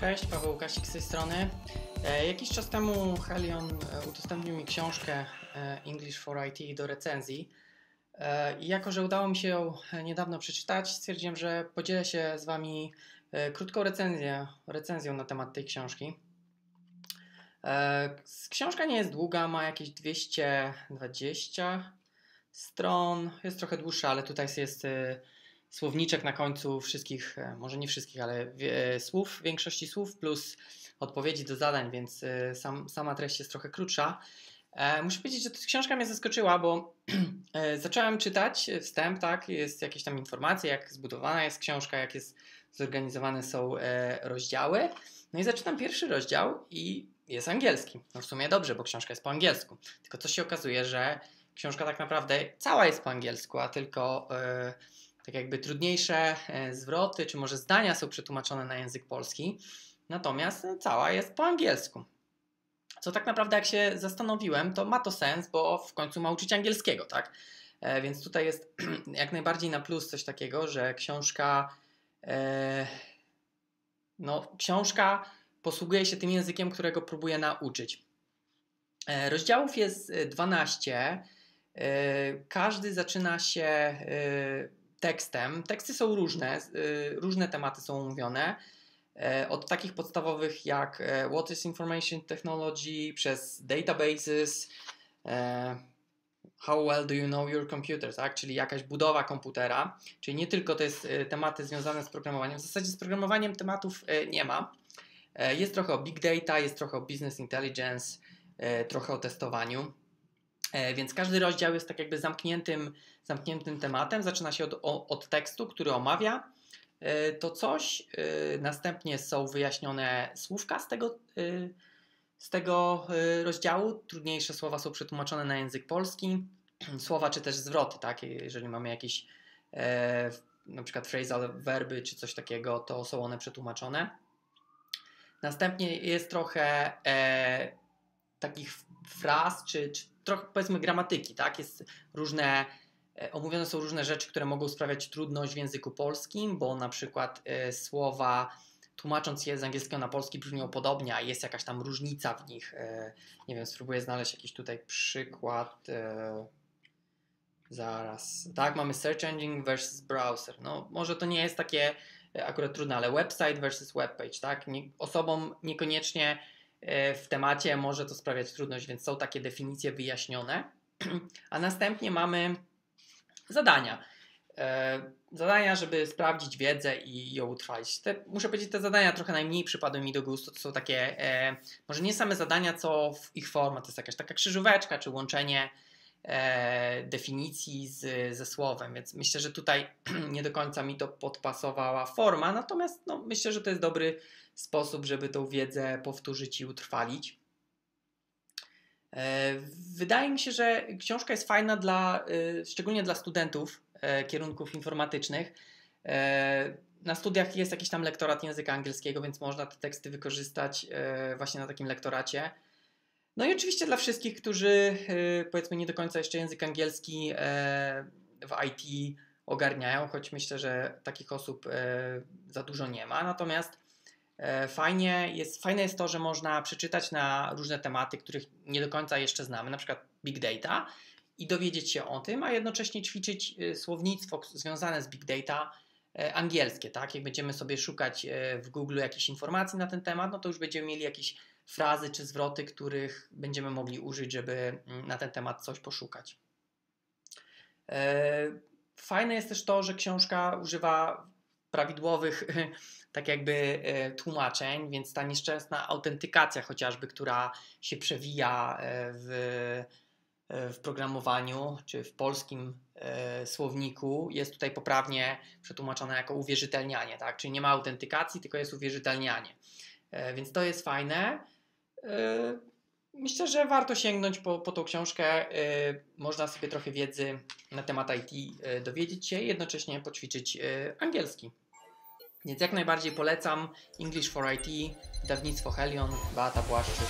Cześć, Paweł Kasik z tej strony. E, jakiś czas temu Helion e, udostępnił mi książkę e, English for IT do recenzji. I jako, że udało mi się ją niedawno przeczytać, stwierdziłem, że podzielę się z Wami krótką recenzję, recenzją na temat tej książki. Książka nie jest długa, ma jakieś 220 stron. Jest trochę dłuższa, ale tutaj jest słowniczek na końcu wszystkich, e, może nie wszystkich, ale e, słów, większości słów plus odpowiedzi do zadań, więc e, sam, sama treść jest trochę krótsza. Muszę powiedzieć, że ta książka mnie zaskoczyła, bo zacząłem czytać wstęp, tak, jest jakieś tam informacje, jak zbudowana jest książka, jak jest zorganizowane są rozdziały. No i zaczynam pierwszy rozdział i jest angielski. No w sumie dobrze, bo książka jest po angielsku. Tylko co się okazuje, że książka tak naprawdę cała jest po angielsku, a tylko tak jakby trudniejsze e, zwroty, czy może zdania są przetłumaczone na język polski, natomiast cała jest po angielsku. Co tak naprawdę, jak się zastanowiłem, to ma to sens, bo w końcu ma uczyć angielskiego, tak? E, więc tutaj jest jak najbardziej na plus coś takiego, że książka, e, no, książka posługuje się tym językiem, którego próbuje nauczyć. Rozdziałów jest 12. E, każdy zaczyna się tekstem. Teksty są różne, y, różne tematy są omówione. E, od takich podstawowych jak e, What is Information Technology, przez databases, e, How well do you know your computer, tak? czyli jakaś budowa komputera, czyli nie tylko to jest tematy związane z programowaniem. W zasadzie z programowaniem tematów nie ma. Jest trochę o big data, jest trochę o business intelligence, trochę o testowaniu. E, więc każdy rozdział jest tak jakby zamkniętym, zamkniętym tematem. Zaczyna się od, od tekstu, który omawia e, to coś. E, następnie są wyjaśnione słówka z tego, z tego rozdziału. Trudniejsze słowa są przetłumaczone na język polski. Słowa czy też zwroty, tak? Jeżeli mamy jakieś na przykład phrasal werby czy coś takiego, to są one przetłumaczone. Następnie jest trochę takich fraz czy, czy trochę powiedzmy gramatyki, tak? Jest różne, e, omówione są różne rzeczy, które mogą sprawiać trudność w języku polskim, bo na przykład e, słowa tłumacząc je z angielskiego na polski brzmią podobnie, a jest jakaś tam różnica w nich. E, nie wiem, spróbuję znaleźć jakiś tutaj przykład. Zaraz. Tak, mamy search engine versus browser. No, może to nie jest takie akurat trudne, ale website versus webpage, tak? Nie, osobom niekoniecznie w temacie może to sprawiać trudność, więc są takie definicje wyjaśnione. A następnie mamy zadania. E, zadania, żeby sprawdzić wiedzę i ją utrwalić. Te, muszę powiedzieć, te zadania trochę najmniej przypadły mi do gustu. To są takie, e, może nie same zadania, co ich forma. To jest jakaś taka krzyżóweczka, czy łączenie e, definicji z, ze słowem, więc myślę, że tutaj nie do końca mi to podpasowała forma, natomiast no, myślę, że to jest dobry sposób, żeby tą wiedzę powtórzyć i utrwalić. E, wydaje mi się, że książka jest fajna dla, e, szczególnie dla studentów e, kierunków informatycznych. Na studiach jest jakiś tam lektorat języka angielskiego, więc można te teksty wykorzystać właśnie na takim lektoracie. No i oczywiście dla wszystkich, którzy powiedzmy nie do końca jeszcze język angielski w IT ogarniają, choć myślę, że takich osób za dużo nie ma. Natomiast E, fajnie jest, fajne jest to, że można przeczytać na różne tematy, których nie do końca jeszcze znamy, na przykład big data i dowiedzieć się o tym, a jednocześnie ćwiczyć e, słownictwo związane z big data e, angielskie, tak? Jak będziemy sobie szukać w Google jakichś informacji na ten temat, no to już będziemy mieli jakieś frazy czy zwroty, których będziemy mogli użyć, żeby mm, na ten temat coś poszukać. Fajne jest też to, że książka używa prawidłowych tak jakby e, tłumaczeń, więc ta nieszczęsna autentykacja chociażby, która się przewija e, w, e, w programowaniu czy w polskim słowniku jest tutaj poprawnie przetłumaczona jako uwierzytelnianie, tak? Czyli nie ma autentykacji, tylko jest uwierzytelnianie. Więc to jest fajne. Myślę, że warto sięgnąć po, po tą książkę. Można sobie trochę wiedzy na temat IT dowiedzieć się i jednocześnie poćwiczyć angielski. Więc jak najbardziej polecam English for IT, wydawnictwo Helion, Beata Błaszczyk.